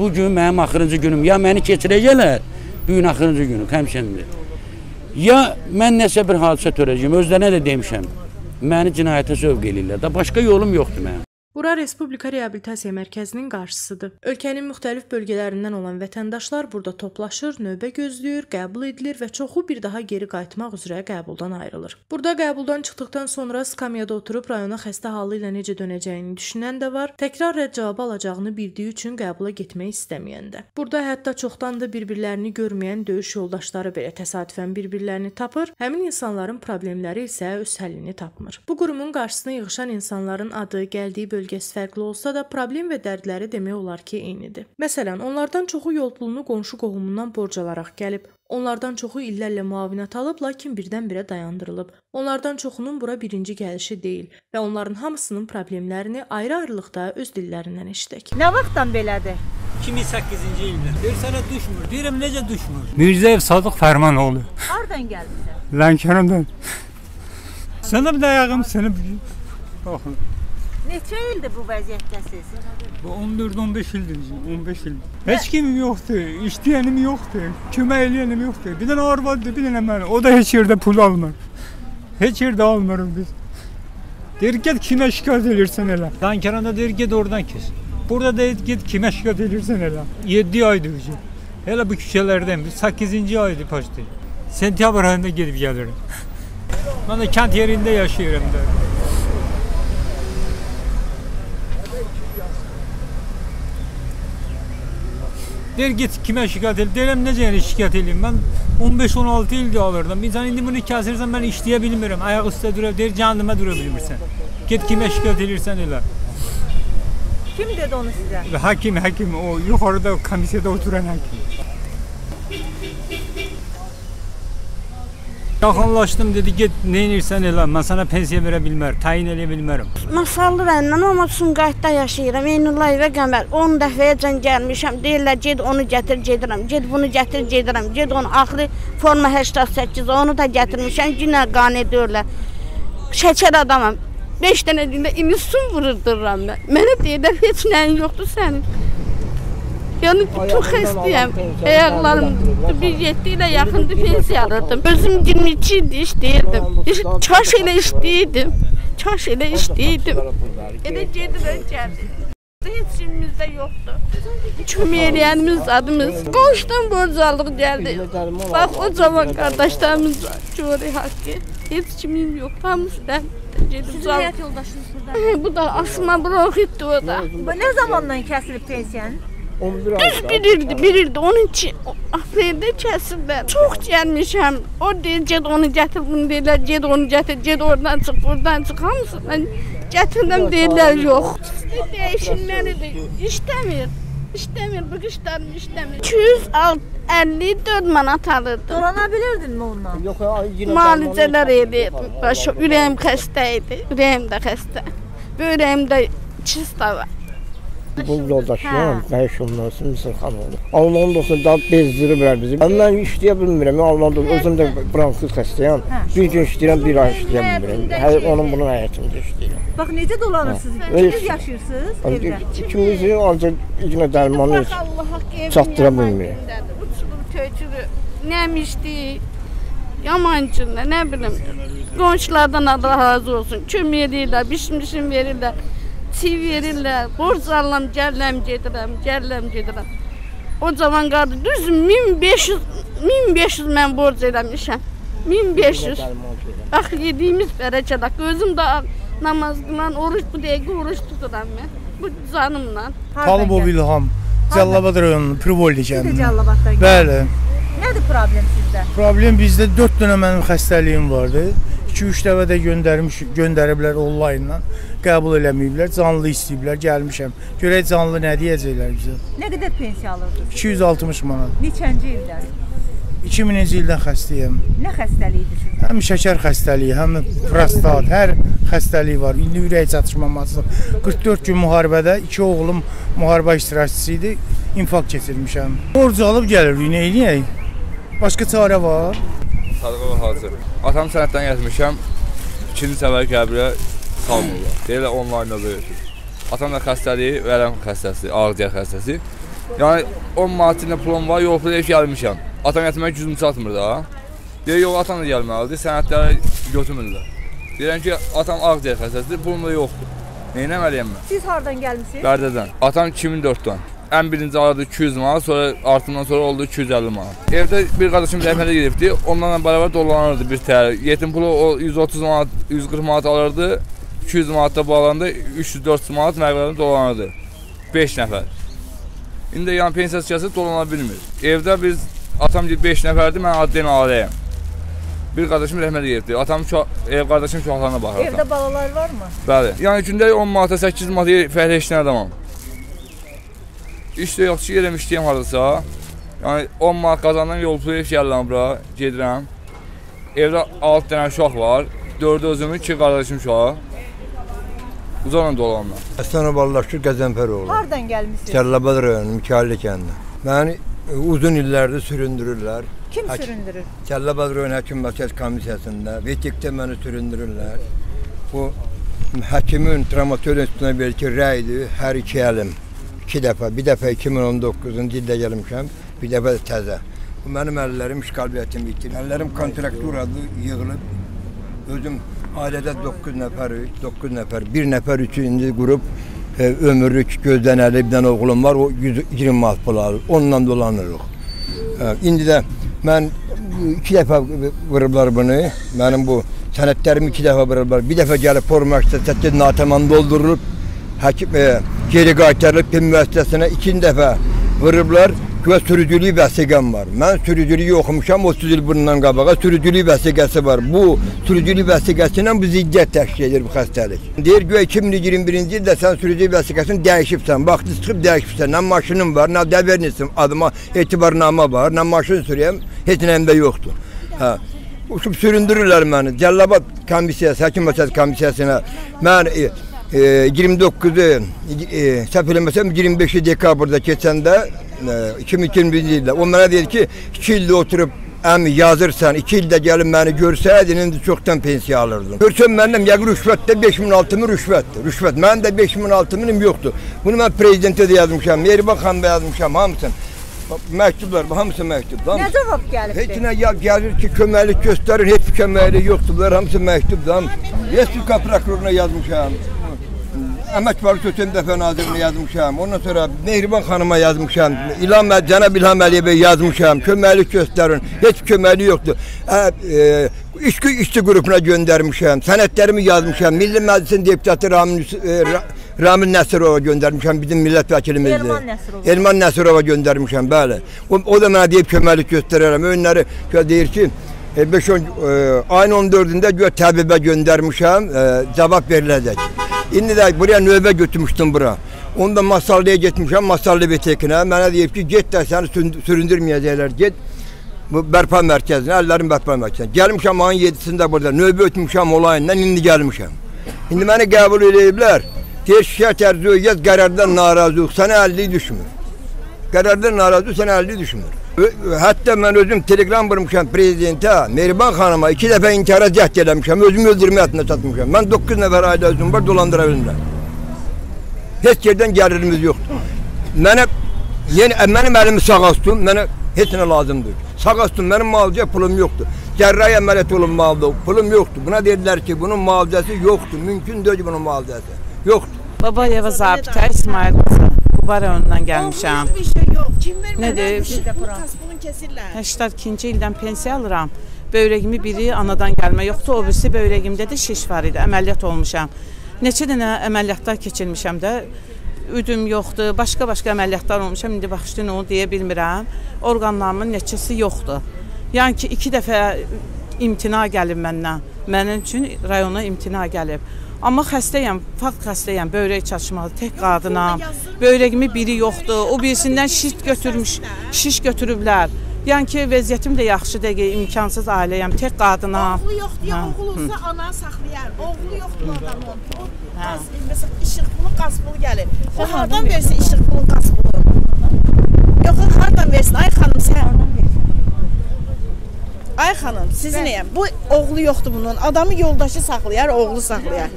Bu gün mənim axırıncı günüm. Ya məni keçirəcəklər, bu gün axırıncı günüm həmçindir. Ya mən nəsə bir hadisə törəcəyim. Özlərinə də demişəm. Məni cinayətə sövq eləyirlər. Da başqa yolum yoxdur mənim. Bura Respublika Reabilitasiya Mərkəzinin qarşısıdır. Ölkənin müxtəlif bölgələrindən olan vətəndaşlar burada toplaşır, növbə gözləyir, qəbul edilir və çoxu bir daha geri qayıtmaq üzrə qəbuldan ayrılır. Burada qəbuldan çıxdıqdan sonra skamyada oturub rayona xəstə halı ilə necə dönəcəyini düşünən də var, təkrar rədd cavabı alacağını bildiyi üçün qəbula getmək istəməyən də. Burada hətta çoxdandır bir-birlərini görməyən döyüş yoldaşları belə təsadüfən bir-birlərini tapır, həmin insanların problemləri isə öz həllini tapmır. Bu qurumun qarşısına yığışan insanların adı, gəldiyi bölgəsi fərqli olsa da, problem və dərdləri demək olar ki, eynidir. Məsələn, onlardan çoxu yol pulunu qonşu qohumundan borc alaraq gəlib. Onlardan çoxu illərlə müavinət alıb, lakin birdən-birə dayandırılıb. Onlardan çoxunun bura birinci gəlişi deyil və onların hamısının problemlərini ayrı-ayrılıqda öz dillərindən eşidək. Nə vaxtdan belədir? 2008-ci ildə. Deyir sənə düşmür. Deyirəm necə düşmür? Mirzəyev Sadıq Fərmanoğlu. Hardan gəlmisən? Lənkərandan. Sənə bir dayağım, sənə bir Baxın. Neçə ildir bu vəziyyətdəsiz? Bu 14-15 ildir, 15 il. Heç kimim yoxdur, işləyənim yoxdur, kömək eləyənim yoxdur. Bir dənə arvaddır, bir dənə mən. O da heç yerdə pul almır. Heç yerdə almırıq biz. Deyir get kimə şikayət edirsən elə. Lənkəranda deyir get oradan kes. Burada deyir get kimə şikayət edirsən elə. 7 aydır ki. Elə bu küçələrdən 8-ci aydır paşdı. Sentyabr ayında gedib gəlirəm. Mən də kənd yerində yaşayıram da. Deyir git kimə şikayət el. Deyirəm necə yəni şikayət eləyim? Mən 15-16 ildir alırdım. Bir indi bunu kəsirsən mən işləyə bilmirəm. Ayaq üstə dura, deyir cəhənnəmə dura bilmirsən. Get kimə şikayət eləyirsən elə. Kim dedi onu sizə? Hakim, hakim o yuxarıda komissiyada oturan hakim. Yaxınlaşdım dedi get nə edirsən elə. Mən sənə pensiya verə bilmərəm, təyin eləyə bilmərəm. Masallı rəndən amma Sumqayıtda yaşayıram. Eynullah və Qəmər 10 dəfəyəcən gəlmişəm. Deyirlər get onu gətir, gedirəm. Get bunu gətir, gedirəm. Get onu axırı forma 88 onu da gətirmişəm. Yenə qan edirlər. Şəkər adamam. 5 dənə gündə insulin vururduram mən. Mənə deyirlər heç nəyin yoxdur sənin. Yəni çox xəstəyəm. Ayaqlarım bir 7 ilə yaxındır pensiya alırdım. Özüm 22 ildir işləyirdim. İş, çaş elə işləyirdim. Çaş elə işləyirdim. Elə gedirəm gəldim. Heç kimimizdə yoxdur. Kömək eləyənimiz adımız. Qonşudan borc aldıq gəldi. Bax o cavan qardaşlarımız var. Cori haqqı. Heç kimim yox. Hamısı da gedib zal. həyat yoldaşınız burada. Bu da asma bronxitdir o da. Bu nə zamandan kəsilib pensiyanın? Düz bir ildir, bir ildir. Onun için apreldə kəsirlər. Çox gəlmişəm. O deyir, get onu gətir, bunu deyirlər, get onu gətir, get oradan çıx, buradan çıx. Hamısından gətirdim deyirlər, yox. Dəyişilməlidir. İşləmir. İşləmir, bu qışlarım işləmir. 254 manat alırdım. Dolana bilirdinmi ondan? Müalicələr edirdim. Başı ürəyim xəstə idi. Ürəyim də xəstə. Böyrəyimdə çista var. Bu yoldaşım, Bəyşun Nəsir Misirxanoğlu. Alman dostum da bezdiriblər bizi. Mən işləyə bilmirəm. Alman dostum, özüm də bronxit xəstəyəm. Bir gün işləyirəm, bir ay işləyə bilmirəm. Hər onun bunun həyatında işləyirəm. Bax necə dolanırsınız? İkiniz yaşayırsınız evdə. İkimizi ancaq yenə dərmanı çatdıra bilmirik. Uçulur, tökülür. Nəmişdi. Yamancında, nə bilim. Qonşulardan Allah razı olsun. Kömək edirlər, bişmişim verirlər. Çiy verirlər. Borc alıram, gəlirəm, gedirəm, gəlirəm, gedirəm. O cavan qardı düz 1500 1500 mən borc eləmişəm. 1500. Bax yediyimiz bərəkət. Gözüm də ağ- namaz qılan, oruç bu dəqiqə oruç tuturam mən. Bu canımla. Talibov İlham. Cəllabad rayonunun Privolli Siz də kəndində. Cəllabaddan gəldiniz. Bəli. Nədir problem sizdə? Problem bizdə 4 dənə mənim xəstəliyim vardı. 2-3 dəfə də göndərmiş, göndəriblər onlaynla. Qəbul eləməyiblər, canlı istəyiblər, gəlmişəm. Görək canlı nə deyəcəklər bizə. Nə qədər pensiya alırdınız? 260 manat. Neçənci ildən? 2000-ci ildən xəstəyəm. Nə xəstəliyidir sizdə? Həm şəkər xəstəliyi, həm prostat, hər xəstəlik var. İndi ürək çatışmaması. 44 gün müharibədə iki oğlum müharibə iştirakçısı idi. İnfarkt keçirmişəm. Borc alıb gəlirik, nə edək? Başqa çarə var? Sadıq Hacı. Atam sənətdən gətirmişəm. İkinci səfər qəbrə salmırlar. Deyirlər onlayn da böyütür. Atam da xəstəliyi vərəm xəstəsi, ağciyər xəstəsi. Yəni 10 manatla pulum var, yol pulu gəlmişəm. Atam gətirmək gücüm çatmır da. Deyir, yox, atan da gəlməlidir, sənədləri götürmürlər. Deyirəm ki, atam ağciyər xəstəsidir, pulum da yoxdur. Neynəməliyəm mən? Siz hardan gəlmisiniz? Bərdədən. Atam 2004-dən. Ən birinci alırdı 200 manat, sonra artımdan sonra oldu 250 manat. Evdə bir qardaşım rəhmətə gedibdi, onlarla bərabər dolanırdı bir təhər. Yetim pulu o 130 manat, 140 manat alırdı. 200 manat da bağlandı, 300-400 manat məqbələndə dolanırdı. 5 nəfər. İndi yəni pensiya çıxası dolana bilmir. Evdə biz atam 5 nəfərdir, mən adden ailəyəm. Bir qardaşım rəhmətə gedibdi. Atam ev qardaşım uşaqlarına baxır. atam. Evdə balalar varmı? Bəli. Yəni gündə 10 manata, 8 manata fəhlə işləyən adamam. İş də yoxdur, yerəm işləyəm hardasa. Yəni 10 manat qazandan yol pulu gəlirəm bura, gedirəm. Evdə 6 dənə uşaq var. 4 özümün, 2 qardaşım uşaq. Uzanla dolanma. Əslən Ballaşır Qəzənfəroğlu. Hardan gəlmisiniz? Kəlləbəd rayonu Mikayəli kəndi. Məni e, uzun illərdir süründürürlər. Kim Hək- süründürür? Kəlləbəd rayon həkim mərkəz komissiyasında Vetikdə məni süründürürlər. Bu həkimin travmatoloji institutuna verir ki, rəydir, hər iki əlim. İki dəfə, bir dəfə 2019-cu ildə gəlmişəm, bir dəfə də təzə. Bu mənim əllərim işqaliyyətim itir. Əllərim kontrakturada yığılıb. Özüm ailədə 9 nəfərik, 9 nəfər, bir nəfər üçün indi qrup e, ömürlük gözdən əli bir dənə oğlum var, o 120 manat pul alır. Onunla dolanırıq. Hə, İndi də mən bu iki dəfə vurublar bunu. Mənim bu sənədlərimi iki dəfə vurublar. Bir dəfə gəlib formasda sətdə natamam doldurulub, həkim e, geri qaytarılıb PIM müəssisəsinə ikinci dəfə vurublar. Güya sürücülük vəsiqəm var. Mən sürücülüyü oxumuşam 30 il bundan qabağa sürücülük vəsiqəsi var. Bu sürücülük vəsiqəsi ilə bu ziddiyyət təşkil edir bu xəstəlik. Deyir güya 2021-ci ildə sən sürücülük vəsiqəsini dəyişibsən. Vaxtı çıxıb dəyişibsən. Nə maşının var, nə dəvernisin, adıma etibarnamə var, nə maşın sürəyəm, heç nəyimdə yoxdur. Hə. Uçub süründürürlər məni. Cəllabad komissiyası, həkim məsələsi komissiyasına. Mən e, e, 29-u e, səhv eləməsəm 25 dekabrda keçəndə 2021-ci ildə o mənə deyir ki, 2 ildə oturub əmi yazırsan, 2 ildə gəlib məni görsəydin, indi çoxdan pensiya alırdın. Görsən məndən yəqin rüşvətdə 5000 6000 rüşvətdir. Rüşvət. Mənim də 5000 6000 yoxdur. Bunu mən prezidentə də yazmışam, Mehriban xanıma yazmışam, hamısını. Məktublar, hamısı məktub. Hamısı. Nə cavab gəlibdi? Heç nə ya gəlir ki, köməklik göstərir, heç bir köməklik yoxdur. Bunlar hamısı məktubdan. Respublika prokuroruna yazmışam. Əmək Varı Sosial Müdafiə Nazirinə yazmışam. Ondan sonra Mehriban xanıma yazmışam. İlham Əl- Cənab İlham Əliyevə yazmışam. Köməklik göstərin. Heç köməklik yoxdur. Ə, e, işçi işçi qrupuna göndərmişəm. Sənədlərimi yazmışam. Milli Məclisin deputatı Ramil e, Ra- Ramil Nəsirova göndərmişəm. Bizim millət vəkilimizdir. Elman Nəsirova. Elman Nəsirova göndərmişəm, bəli. O, o da mənə deyib köməklik göstərərəm. Önləri deyir ki, 5 e, ayın 14-də gö təbibə göndərmişəm, e, cavab veriləcək. İndi də buraya növbə götürmüşdüm bura. Onda Masallıya getmişəm, Masallı Betekinə. Mənə deyib ki, get də səni sürün- süründürməyəcəklər, get. Bu bərpa mərkəzinə, əllərin bərpa mərkəzinə. Gəlmişəm ayın 7-sində burada. Növbə ötmüşəm olayından indi gəlmişəm. İndi məni qəbul ediblər. Deyir şikayət ərzi ögəz qərardan narazıyıq. Sənə 50 düşmür. Qərardan narazı sənə 50 düşmür. Ö- Hətta mən özüm telegram vurmuşam prezidentə, Mehriban xanıma iki dəfə inkara cəhd eləmişəm, özümü öldürmə həddinə çatmışam. Mən 9 nəfər ailə özüm var, dolandıra bilmirəm. Heç yerdən gəlirimiz yoxdur. Mənə yəni mənim əlimi sağ tutun, mənə heç nə lazımdır. Sağ tutun, mənim müalicə pulum yoxdur. Cərrahi əməliyyat olunmalıdır, pulum yoxdur. Buna dedilər ki, bunun müalicəsi yoxdur, mümkün deyil bunun müalicəsi. Yoxdur. Babayeva zabitə İsmail qızı. Quba rayonundan gəlmişəm. Bir şey yox. Kim vermir? Nədir? Bizdə bunu kesirlər. 82-ci ildən pensiya alıram. Böyrəyimi biri anadan gəlmə yoxdur, o birisi böyrəyimdə də şiş var idi. Əməliyyat olmuşam. Neçə dənə əməliyyatlar keçirmişəm də. Üdüm yoxdur, başqa-başqa əməliyyatlar olmuşam. İndi baxışdın onu deyə bilmirəm. Orqanlarımın neçəsi yoxdur. Yəni ki, iki dəfə imtina gəlib məndən. Mənim üçün rayona imtina gəlib. Amma xəstəyəm, fakt xəstəyəm, böyrək çatışmalı, tək qadınam. Böyrəyimi biri yoxdur. O birisindən şiş götürmüş, şiş götürüblər. Yəni ki, vəziyyətim də yaxşı deyil, imkansız ailəyəm, tək qadınam. Oğlu yoxdur, ya Hə, oğul hı. olsa ana saxlayar. Oğlu yoxdur o adamın. O qaz, məsələn, işıq pulu, qaz pulu gəlir. O hardan versin işıq pulu, qaz pulu? Yox, hardan versin? Ay xanım sən. Ay xanım, sizin nəyəm? Bu oğlu yoxdur bunun. Adamı yoldaşı saxlayar, oğlu saxlayar.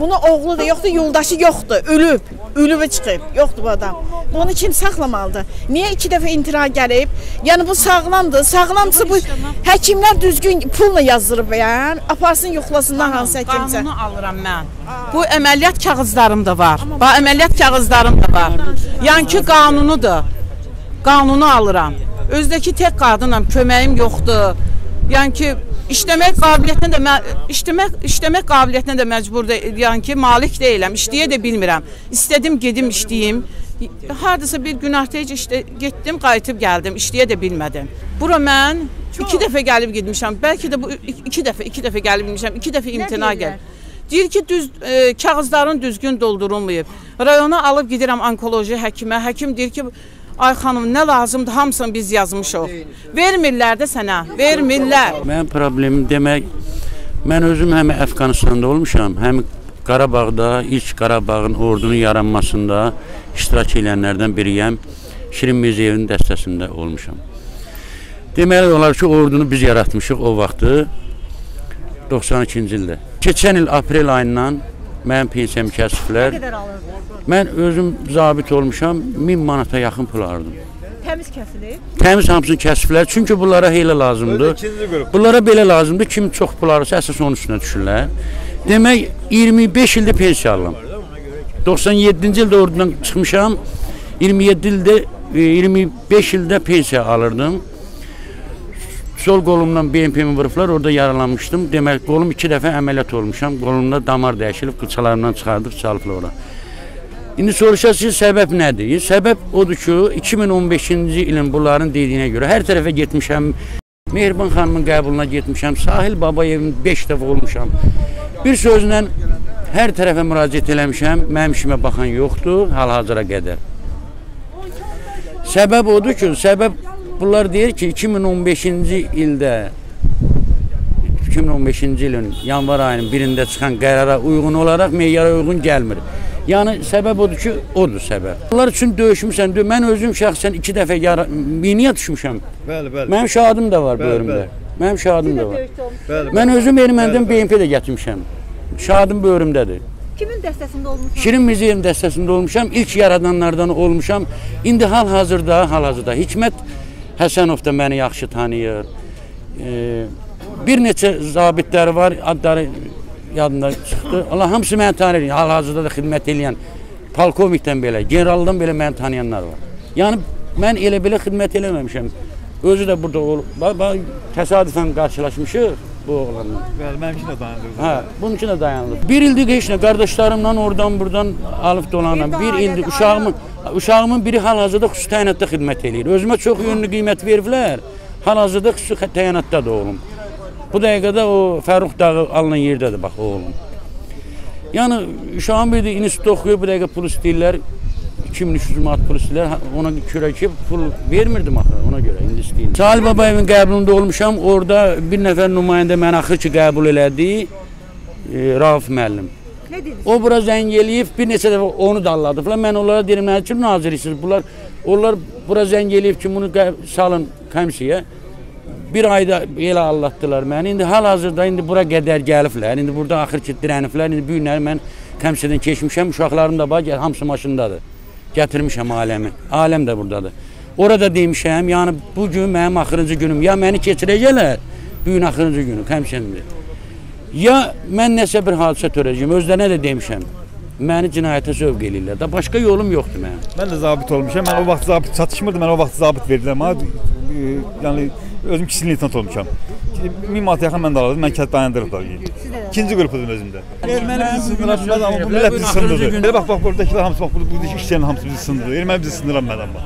Bunun oğlu da yoxdur, yoldaşı yoxdur, ölüb. Ölübü çıxıb. Yoxdur bu adam. Bunu kim saxlamalıdır? Niyə iki dəfə intihar gəlib? Yəni bu sağlamdır. Sağlamsa bu həkimlər düzgün pulla yazdırıb yəni. Aparsın yoxlasınlar hansı həkimsə. Qanunu alıram mən. Bu əməliyyat kağızlarım da var. Bax əməliyyat kağızlarım da var. Yəni ki qanunudur. Qanunu alıram. Özdəki tək qadınam, köməyim yoxdur. Yəni ki işləmək qabiliyyətinə də işləmək işləmək qabiliyyətinə də məcbur da, yəni ki malik deyiləm. İşləyə də bilmirəm. İstədim gedim işləyim. Hardasa bir günahdaca işte getdim, qayıtıb gəldim. İşləyə də bilmədim. Bura mən iki dəfə gəlib getmişəm. Bəlkə də bu iki dəfə, iki dəfə gəlib getmişəm. İki dəfə imtina gəl. Deyir ki, düz e, kağızların düzgün doldurulmayıb. Rayona alıb gedirəm onkoloji həkimə. Həkim deyir ki, ay xanım nə lazımdır, hamısını biz yazmışıq. Vermirlər də sənə, vermirlər. Mənim problemim demək, mən özüm həm Əfqanistanda olmuşam, həm Qarabağda ilk Qarabağın ordunun yaranmasında iştirak edənlərdən biriyəm. Şirin Mirzəyevin dəstəsində olmuşam. Deməli olar ki, ordunu biz yaratmışıq o vaxtı 92-ci ildə. Keçən il aprel ayından mənim pensiyamı kəsiblər. qədər alırdın? Mən özüm zabit olmuşam, 1000 manata yaxın pul alırdım. Təmiz kəsilib. Təmiz hamısını kəsiblər. Çünki bunlara heylə lazımdır. Bunlara belə lazımdır. Kim çox pul alırsa əsas onun üstünə düşürlər. Demək 25 ildə pensiya alıram. 97-ci ildə ordudan çıxmışam. 27 ildə e, 25 ildə pensiya alırdım. Sol qolumdan BMP-mi vurublar, orada yaralanmışdım. Demək, qolum iki dəfə əməliyyat olmuşam. Qolumda damar dəyişilib, qılçalarımdan çıxardıb çalıblar ora. İndi soruşasınız səbəb nədir? Səbəb odur ki, 2015-ci ilin bunların dediyinə görə hər tərəfə getmişəm. Mehriban xanımın qəbuluna getmişəm. Sahil Babayevin 5 dəfə olmuşam. Bir sözlə hər tərəfə müraciət eləmişəm. Mənim işimə baxan yoxdur hal-hazıra qədər. Səbəb odur ki, səbəb bunlar deyir ki, 2015-ci ildə 2015-ci ilin yanvar ayının birində çıxan qərara uyğun olaraq meyara uyğun gəlmir. Yəni səbəb odur ki, odur səbəb. Bunlar üçün döyüşmüsən. Dö mən özüm şəxsən 2 dəfə yara miniyə düşmüşəm. Bəli, bəli. Mənim şahadım da var bəli. Mənim şahadım da var. Bəli, Mən özüm ermənidən BMP də gətirmişəm. Şahadım bölümdədir. Kimin dəstəsində olmusan? Şirin Mirzəyevin dəstəsində olmuşam. İlk yaradanlardan olmuşam. İndi hal-hazırda, hal-hazırda Hikmət Həsənov da məni yaxşı tanıyır. Ee, bir neçə zabitlər var, adları yadımda çıxdı. Allah hamısı məni tanıyır. Hal-hazırda da xidmət edən polkovnikdən belə, generaldan belə məni tanıyanlar var. Yəni mən elə belə xidmət eləməmişəm. Özü də burada olub. Təsadüfən qarşılaşmışıq bu oğlanla. Bəli, mənimki də dayandı. Hə, bunun üçün də dayanılır. Bir ildir heç nə qardaşlarımla oradan buradan alıb dolanıram. Bir ildir uşağımın uşağımın biri hal-hazırda xüsusi təyinatda xidmət eləyir. Özümə çox yönlü qiymət veriblər. Hal-hazırda xüsusi təyinatdadır oğlum. Bu dəqiqədə o Fərux dağı alınan yerdədir bax oğlum. Yəni uşağım bir də institutda oxuyur, bu dəqiqə pul istəyirlər. 2300 manat pul istəyirlər. Ona görə ki, pul vermirdim axı ona görə indi istəyirlər. Salih Babayevin qəbulunda olmuşam. Orada bir nəfər nümayəndə məni axır ki, qəbul elədi. E, Rauf müəllim. Nə dedin? O bura zəng eləyib, bir neçə dəfə onu da alladıblar. Mən onlara deyirəm, nə üçün naziriksiniz? Bunlar onlar bura zəng eləyib ki, bunu salın komissiyaya. Bir ayda elə allatdılar məni. İndi hal-hazırda indi bura qədər gəliblər. İndi burada axır ki, dirəniblər. İndi bu günləri mən komisiyadan keçmişəm. Uşaqlarım da gəl- hamısı maşındadır. Gətirmişəm aləmi. Aləm də burdadır. Orada demişəm, yəni bu gün mənim axırıncı günüm. Ya məni keçirəcəklər, bu gün axırıncı günüm, həmçindir. Ya mən nəsə bir hadisə törəcəyəm, özlərinə də demişəm. Məni cinayətə sövq eləyirlər. Da başqa yolum yoxdur mənim. Mən də zabit olmuşam. Mən o vaxt zabit çatışmırdı. Mən o vaxt zabit verdilər mənə. E, Yəni özüm kiçik leytenant olmuşam. 1000 manat yaxın mən də alırdım. Mən kənd dayandırıblar. İkinci qrupudum özümdə. Erməni bizi sındıra bilməz amma bu millət bizi sındırdı. Elə bax bax buradakılar hamısı bax burada buradakı işçilərin hamısı bizi sındırdı. Erməni bizi sındıra bilməz amma.